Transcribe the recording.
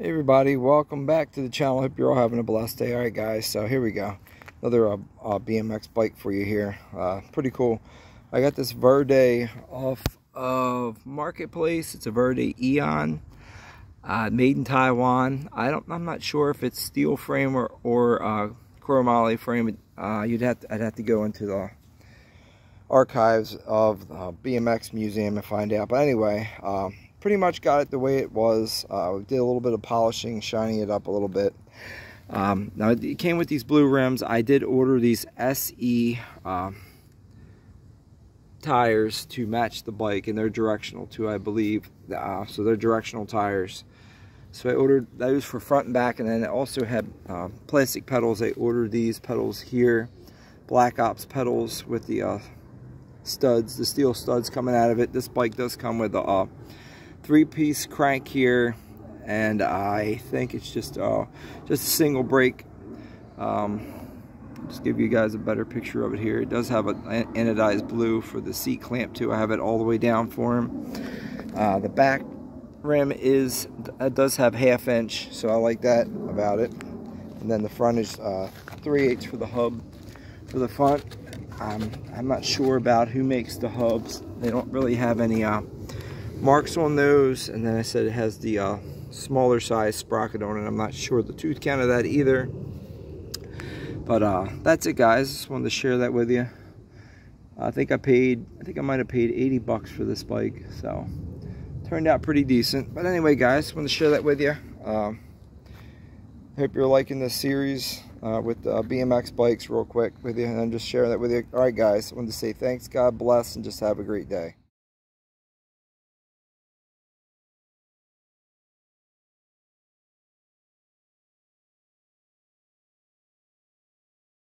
Hey everybody, welcome back to the channel. Hope you're all having a blessed day. Alright guys, so here we go. Another uh, uh, BMX bike for you here. Uh, pretty cool. I got this Verde off of Marketplace. It's a Verde Eon. Uh, made in Taiwan. I don't. I'm not sure if it's steel frame or, or uh, frame. Uh, you'd have to, I'd have to go into the archives of the BMX museum and find out. But anyway, um, pretty much got it the way it was. Uh, did a little bit of polishing, shining it up a little bit. Um, now it came with these blue rims. I did order these SE uh, tires to match the bike, and they're directional too, I believe. Uh, so they're directional tires. So I ordered those for front and back, and then I also had uh, plastic pedals. I ordered these pedals here, Black Ops pedals with the uh, studs, the steel studs coming out of it. This bike does come with a uh, three-piece crank here and I think it's just uh, just a single brake. Um, just give you guys a better picture of it here. It does have an anodized blue for the seat clamp too. I have it all the way down for him. Uh, the back rim is it does have half inch so I like that about it. And then the front is uh, 3 8 for the hub. For the front I'm, I'm not sure about who makes the hubs. They don't really have any uh, marks on those and then I said it has the uh, smaller size sprocket on it. I'm not sure the tooth count of that either. But uh, that's it guys. Just wanted to share that with you. I think I paid I think I might have paid 80 bucks for this bike so turned out pretty decent. But anyway guys want to share that with you. Um, hope you're liking this series uh, with uh, BMX bikes real quick with you and just share that with you. All right guys wanted to say thanks God bless and just have a great day